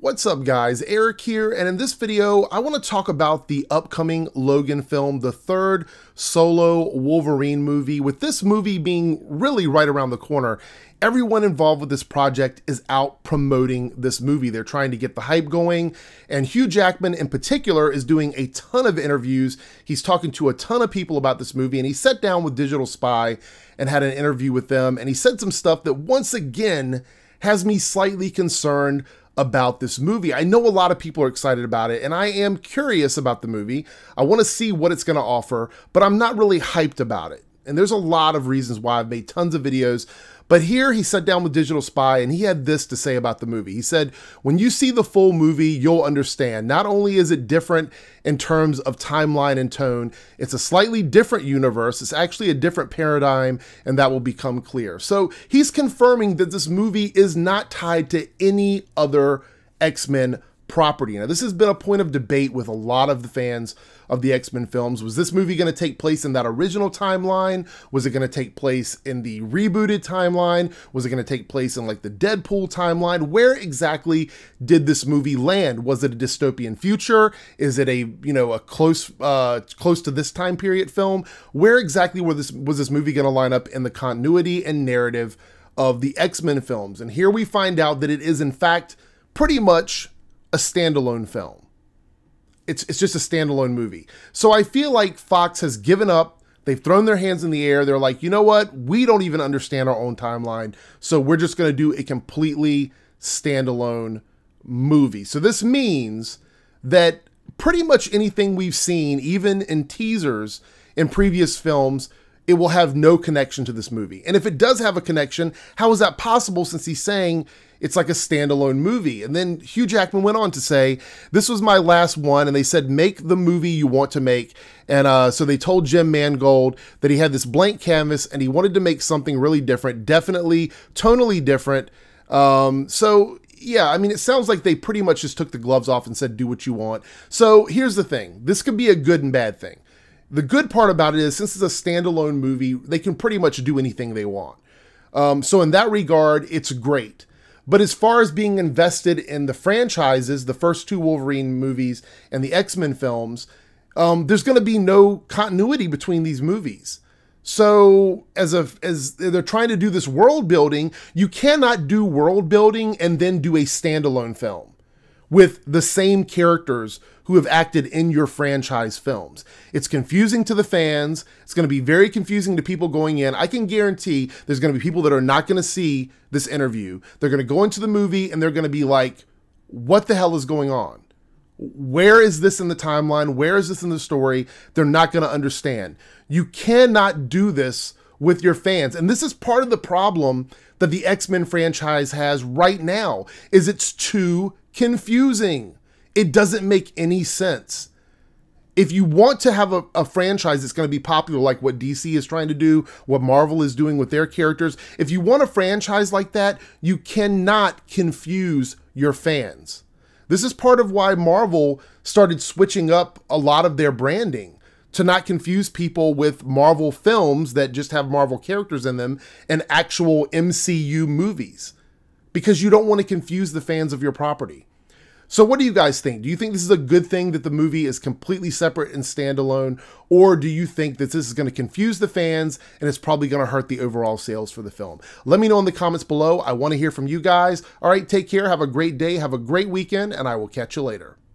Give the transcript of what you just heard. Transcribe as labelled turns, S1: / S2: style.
S1: What's up guys, Eric here, and in this video, I want to talk about the upcoming Logan film, the third solo Wolverine movie. With this movie being really right around the corner, everyone involved with this project is out promoting this movie. They're trying to get the hype going, and Hugh Jackman in particular is doing a ton of interviews. He's talking to a ton of people about this movie, and he sat down with Digital Spy and had an interview with them, and he said some stuff that once again has me slightly concerned about this movie. I know a lot of people are excited about it, and I am curious about the movie. I want to see what it's going to offer, but I'm not really hyped about it. And there's a lot of reasons why I've made tons of videos but here he sat down with Digital Spy and he had this to say about the movie. He said, When you see the full movie, you'll understand. Not only is it different in terms of timeline and tone, it's a slightly different universe. It's actually a different paradigm, and that will become clear. So he's confirming that this movie is not tied to any other X Men property. Now, this has been a point of debate with a lot of the fans of the X Men films. Was this movie going to take place in that original timeline? Was it going to take place in the rebooted timeline? Was it going to take place in like the Deadpool timeline? Where exactly did this movie land? Was it a dystopian future? Is it a you know a close uh, close to this time period film? Where exactly were this was this movie going to line up in the continuity and narrative of the X Men films? And here we find out that it is in fact pretty much a standalone film. It's, it's just a standalone movie. So I feel like Fox has given up. They've thrown their hands in the air. They're like, you know what? We don't even understand our own timeline. So we're just going to do a completely standalone movie. So this means that pretty much anything we've seen, even in teasers in previous films, it will have no connection to this movie. And if it does have a connection, how is that possible since he's saying it's like a standalone movie. And then Hugh Jackman went on to say, This was my last one. And they said, Make the movie you want to make. And uh, so they told Jim Mangold that he had this blank canvas and he wanted to make something really different, definitely tonally different. Um, so yeah, I mean, it sounds like they pretty much just took the gloves off and said, do what you want. So here's the thing this could be a good and bad thing. The good part about it is, since it's a standalone movie, they can pretty much do anything they want. Um, so, in that regard, it's great. But as far as being invested in the franchises, the first two Wolverine movies and the X Men films, um, there's going to be no continuity between these movies. So as a as they're trying to do this world building, you cannot do world building and then do a standalone film with the same characters who have acted in your franchise films. It's confusing to the fans. It's going to be very confusing to people going in. I can guarantee there's going to be people that are not going to see this interview. They're going to go into the movie and they're going to be like, what the hell is going on? Where is this in the timeline? Where is this in the story? They're not going to understand. You cannot do this with your fans. And this is part of the problem that the X-Men franchise has right now is it's too confusing. It doesn't make any sense. If you want to have a, a franchise that's going to be popular, like what DC is trying to do, what Marvel is doing with their characters, if you want a franchise like that, you cannot confuse your fans. This is part of why Marvel started switching up a lot of their branding to not confuse people with Marvel films that just have Marvel characters in them and actual MCU movies because you don't want to confuse the fans of your property. So, what do you guys think? Do you think this is a good thing that the movie is completely separate and standalone? Or do you think that this is going to confuse the fans and it's probably going to hurt the overall sales for the film? Let me know in the comments below. I want to hear from you guys. All right, take care. Have a great day. Have a great weekend, and I will catch you later.